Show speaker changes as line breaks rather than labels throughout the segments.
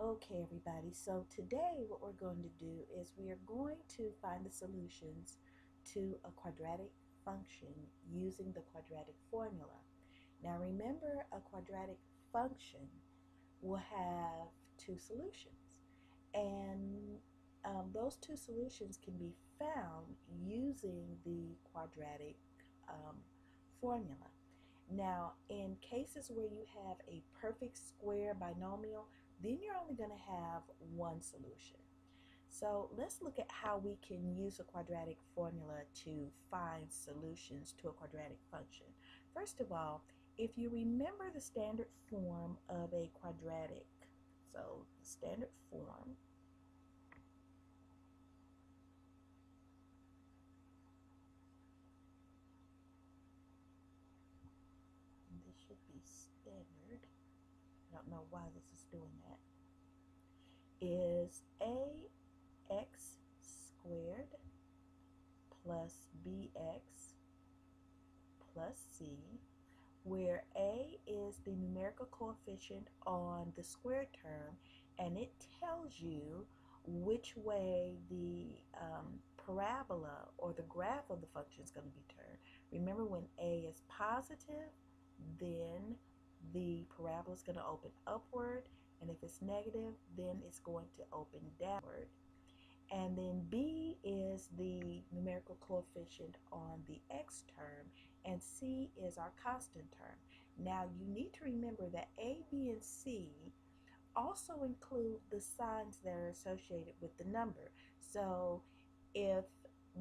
Okay, everybody, so today what we're going to do is we are going to find the solutions to a quadratic function using the quadratic formula. Now remember, a quadratic function will have two solutions, and um, those two solutions can be found using the quadratic um, formula. Now, in cases where you have a perfect square binomial, then you're only going to have one solution. So let's look at how we can use a quadratic formula to find solutions to a quadratic function. First of all, if you remember the standard form of a quadratic, so the standard form this should be standard. I don't know why this is doing that. Is ax squared plus bx plus c, where a is the numerical coefficient on the squared term, and it tells you which way the um, parabola or the graph of the function is going to be turned. Remember when a is positive, then the parabola is going to open upward and if it's negative then it's going to open downward. And then b is the numerical coefficient on the x term and c is our constant term. Now you need to remember that a b and c also include the signs that are associated with the number. So if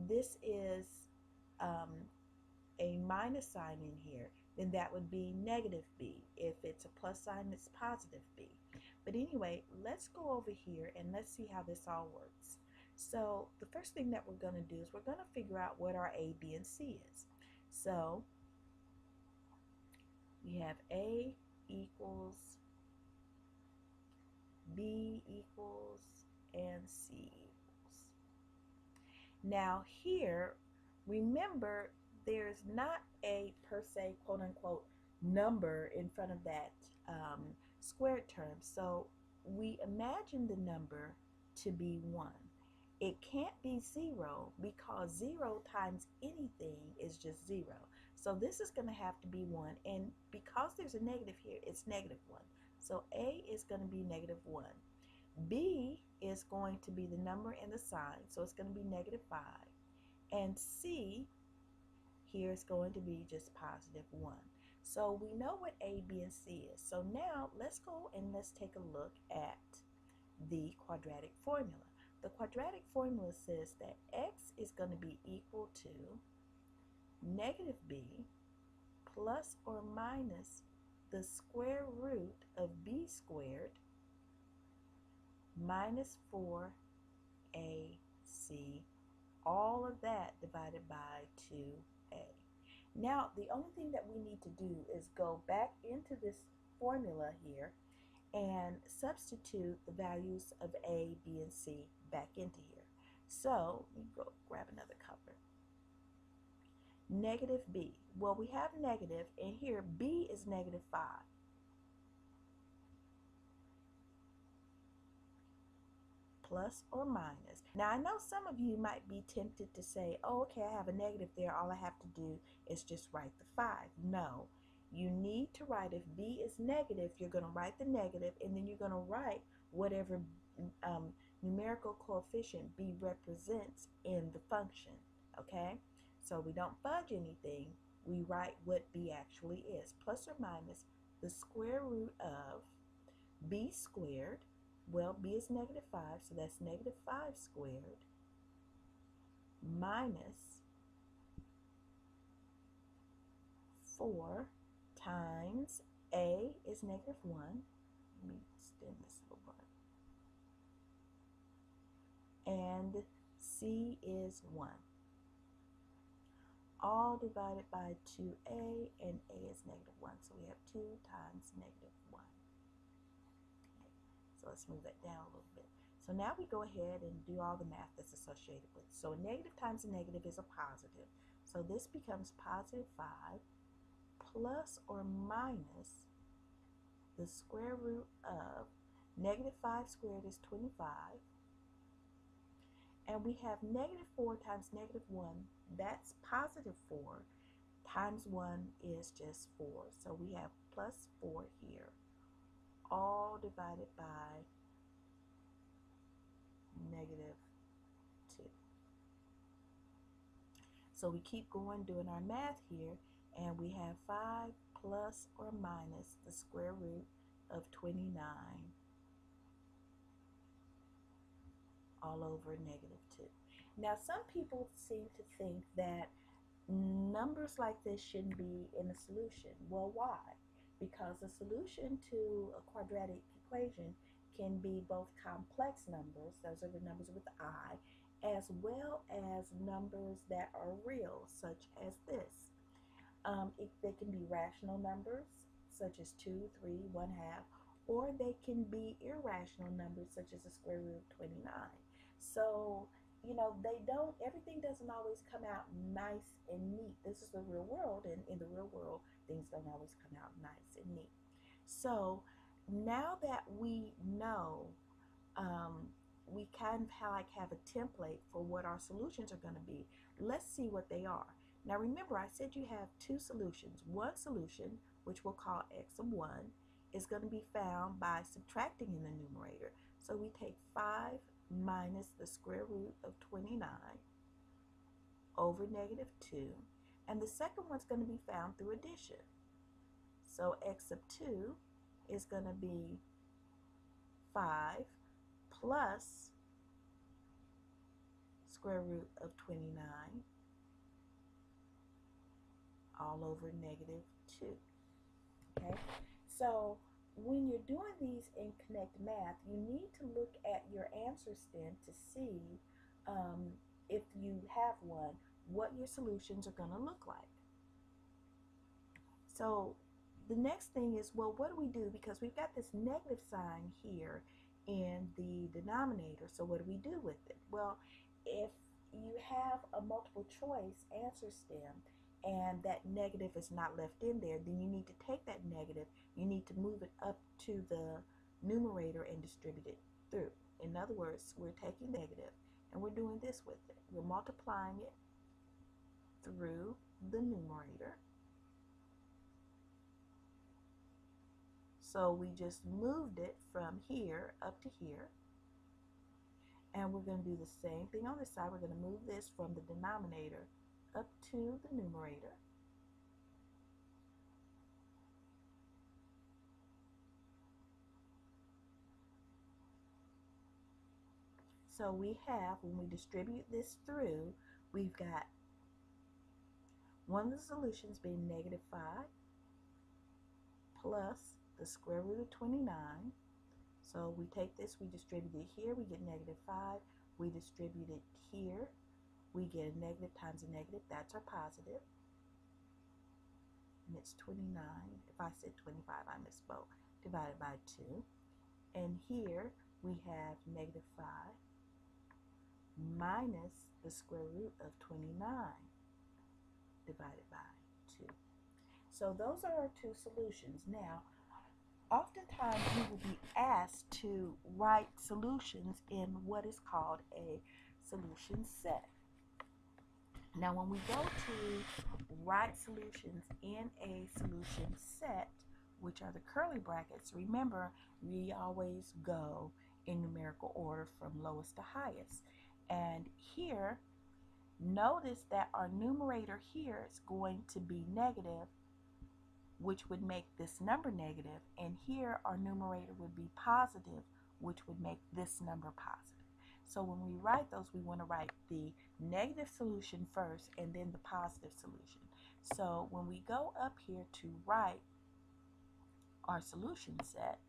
this is um, a minus sign in here then that would be negative b. If it's a plus sign, it's positive b. But anyway, let's go over here and let's see how this all works. So the first thing that we're going to do is we're going to figure out what our a, b, and c is. So we have a equals b equals and c equals. Now here, remember there's not a per se quote unquote number in front of that um, squared term. So we imagine the number to be 1. It can't be 0 because 0 times anything is just 0. So this is going to have to be 1. And because there's a negative here, it's negative 1. So A is going to be negative 1. B is going to be the number and the sign. So it's going to be negative 5. And C here it's going to be just positive 1. So we know what A, B, and C is. So now let's go and let's take a look at the quadratic formula. The quadratic formula says that x is going to be equal to negative b plus or minus the square root of b squared minus 4ac, all of that divided by 2 a. Now, the only thing that we need to do is go back into this formula here and substitute the values of A, B, and C back into here. So, let me go grab another cover. Negative B. Well, we have negative, and here B is negative 5. Plus or minus. Now I know some of you might be tempted to say, oh okay I have a negative there, all I have to do is just write the 5. No, you need to write if b is negative, you're going to write the negative and then you're going to write whatever um, numerical coefficient b represents in the function, okay? So we don't fudge anything, we write what b actually is, plus or minus the square root of b squared well, b is negative 5, so that's negative 5 squared minus 4 times a is negative 1. Let me extend this little. And c is 1. All divided by 2a, and a is negative 1. So we have 2 times negative 1. So let's move that down a little bit. So now we go ahead and do all the math that's associated with it. So a negative times a negative is a positive. So this becomes positive 5 plus or minus the square root of Negative 5 squared is 25. And we have negative 4 times negative 1. That's positive 4. Times 1 is just 4. So we have plus 4 here. All divided by negative 2. So we keep going doing our math here. And we have 5 plus or minus the square root of 29 all over negative 2. Now, some people seem to think that numbers like this shouldn't be in a solution. Well, why? Because the solution to a quadratic equation can be both complex numbers, those are the numbers with i, as well as numbers that are real, such as this. Um, it, they can be rational numbers, such as 2, 3, 1 half, or they can be irrational numbers, such as the square root of 29. So, you know, they don't, everything doesn't always come out nice and neat. This is the real world, and in the real world, things don't always come out nice and neat. So, now that we know, um, we kind of have, like have a template for what our solutions are going to be. Let's see what they are. Now remember, I said you have two solutions. One solution, which we'll call x of 1, is going to be found by subtracting in the numerator. So we take 5 minus the square root of 29 over negative 2. And the second one's going to be found through addition. So x of 2 is going to be 5 plus square root of 29 all over negative 2. Okay, so when you're doing these in Connect Math, you need to look at your answers then to see um, if you have one, what your solutions are going to look like. So the next thing is, well, what do we do? Because we've got this negative sign here in the denominator. So what do we do with it? Well, if you have a multiple choice answer stem and that negative is not left in there, then you need to take that negative, you need to move it up to the numerator and distribute it through. In other words, we're taking negative and we're doing this with it. We're multiplying it through the numerator. So we just moved it from here up to here. And we're going to do the same thing on this side. We're going to move this from the denominator up to the numerator. So we have, when we distribute this through, we've got one of the solutions being negative 5 plus the square root of 29. So we take this, we distribute it here, we get negative 5. We distribute it here, we get a negative times a negative. That's our positive. And it's 29. If I said 25, I misspoke. Divided by 2. And here we have negative 5 minus the square root of 29 divided by 2. So those are our two solutions. Now, oftentimes you will be asked to write solutions in what is called a solution set. Now when we go to write solutions in a solution set, which are the curly brackets, remember we always go in numerical order from lowest to highest. And here, notice that our numerator here is going to be negative, which would make this number negative, and here our numerator would be positive, which would make this number positive. So when we write those, we want to write the negative solution first and then the positive solution. So when we go up here to write our solution set,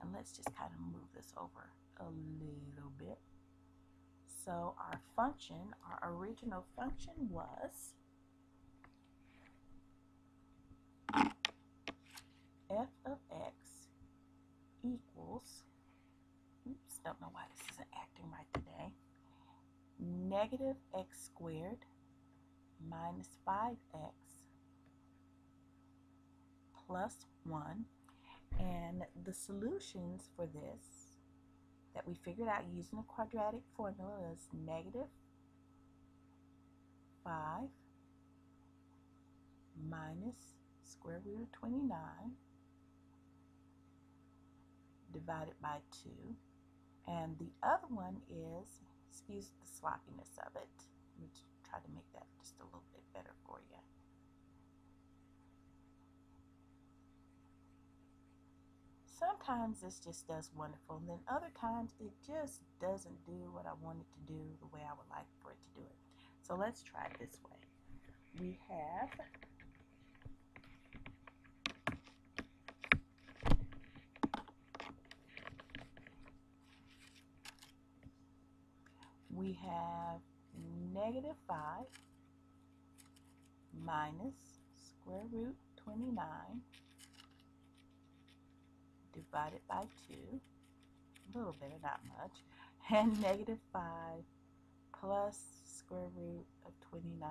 and let's just kind of move this over a little bit. So our function, our original function was f of x equals oops, don't know why this isn't acting right today, negative x squared minus 5x plus 1. And the solutions for this that we figured out using the quadratic formula is negative 5 minus square root of 29 divided by 2. And the other one is, excuse the sloppiness of it. Let me try to make that just a little bit better for you. Sometimes this just does wonderful, and then other times it just doesn't do what I want it to do the way I would like for it to do it. So let's try it this way. We have we have negative 5 minus square root 29 divided by 2, a little bit, not much, and negative 5 plus square root of 29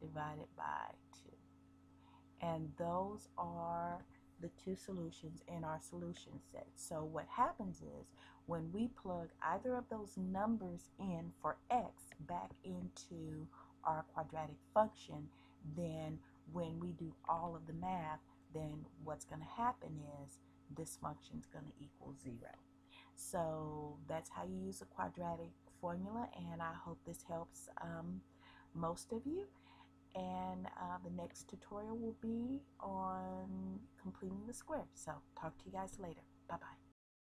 divided by 2. And those are the two solutions in our solution set. So what happens is when we plug either of those numbers in for x back into our quadratic function, then when we do all of the math, then what's going to happen is this function is going to equal 0. So that's how you use a quadratic formula, and I hope this helps um, most of you. And uh, the next tutorial will be on completing the square. So talk to you guys later. Bye-bye.